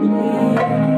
Yeah.